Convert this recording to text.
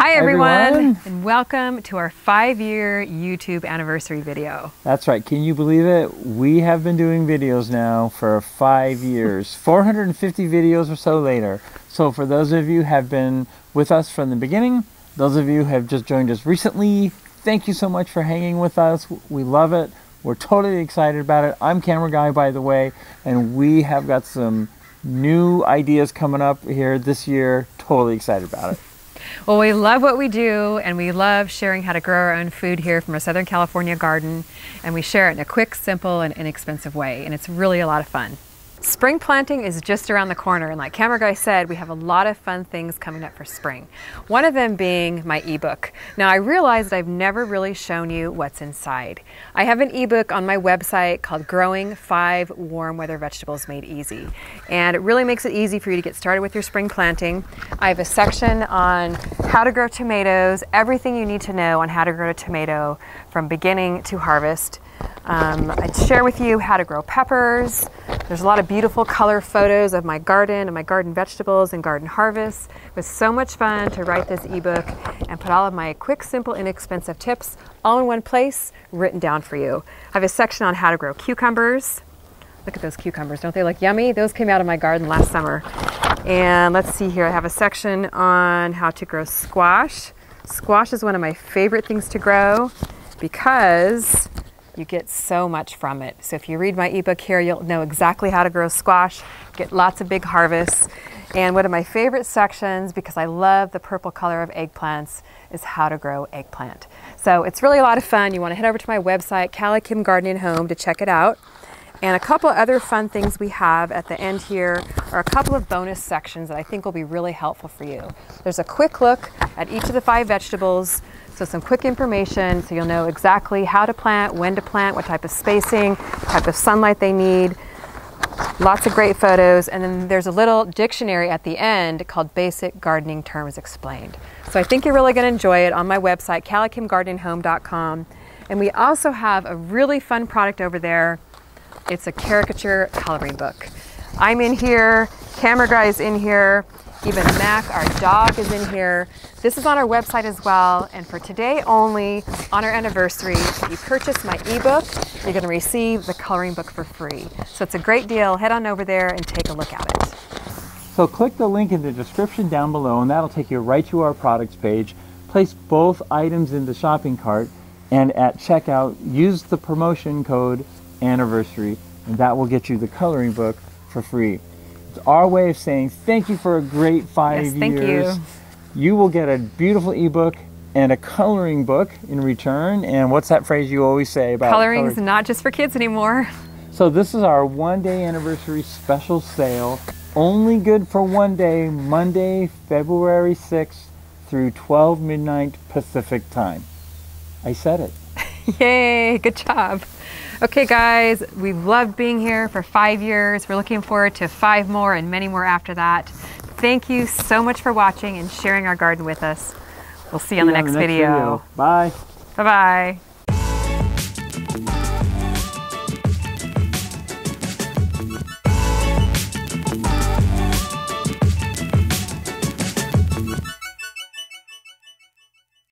Hi everyone, everyone, and welcome to our five-year YouTube anniversary video. That's right. Can you believe it? We have been doing videos now for five years, 450 videos or so later. So for those of you who have been with us from the beginning, those of you who have just joined us recently, thank you so much for hanging with us. We love it. We're totally excited about it. I'm camera guy, by the way, and we have got some new ideas coming up here this year. Totally excited about it. Well, we love what we do and we love sharing how to grow our own food here from a Southern California garden. And we share it in a quick, simple, and inexpensive way. And it's really a lot of fun. Spring planting is just around the corner, and like Camera Guy said, we have a lot of fun things coming up for spring. One of them being my ebook. Now, I realized I've never really shown you what's inside. I have an ebook on my website called Growing Five Warm Weather Vegetables Made Easy, and it really makes it easy for you to get started with your spring planting. I have a section on how to grow tomatoes, everything you need to know on how to grow a tomato from beginning to harvest. Um, I'd share with you how to grow peppers. There's a lot of beautiful color photos of my garden and my garden vegetables and garden harvests. It was so much fun to write this ebook and put all of my quick, simple, inexpensive tips all in one place written down for you. I have a section on how to grow cucumbers. Look at those cucumbers, don't they look yummy? Those came out of my garden last summer. And let's see here, I have a section on how to grow squash. Squash is one of my favorite things to grow because you get so much from it. So if you read my ebook here, you'll know exactly how to grow squash, get lots of big harvests. And one of my favorite sections, because I love the purple color of eggplants, is how to grow eggplant. So it's really a lot of fun. You want to head over to my website, Callie Gardening Home, to check it out. And a couple other fun things we have at the end here are a couple of bonus sections that I think will be really helpful for you. There's a quick look at each of the five vegetables, so some quick information so you'll know exactly how to plant, when to plant, what type of spacing, type of sunlight they need. Lots of great photos, and then there's a little dictionary at the end called Basic Gardening Terms Explained. So I think you're really going to enjoy it on my website, calikimgardenandhome.com. And we also have a really fun product over there it's a caricature coloring book. I'm in here, camera guy's in here, even Mac, our dog, is in here. This is on our website as well. And for today only, on our anniversary, if you purchase my ebook, you're going to receive the coloring book for free. So it's a great deal. Head on over there and take a look at it. So click the link in the description down below, and that'll take you right to our products page. Place both items in the shopping cart, and at checkout, use the promotion code anniversary, and that will get you the coloring book for free. It's our way of saying thank you for a great five yes, years. Thank you. You will get a beautiful ebook and a coloring book in return. And what's that phrase you always say about coloring's coloring? not just for kids anymore. So this is our one day anniversary special sale. Only good for one day, Monday, February 6th through 12 midnight Pacific time. I said it. Yay, good job. Okay, guys, we've loved being here for five years. We're looking forward to five more and many more after that. Thank you so much for watching and sharing our garden with us. We'll see you on the next, on the next video. video. Bye. Bye-bye.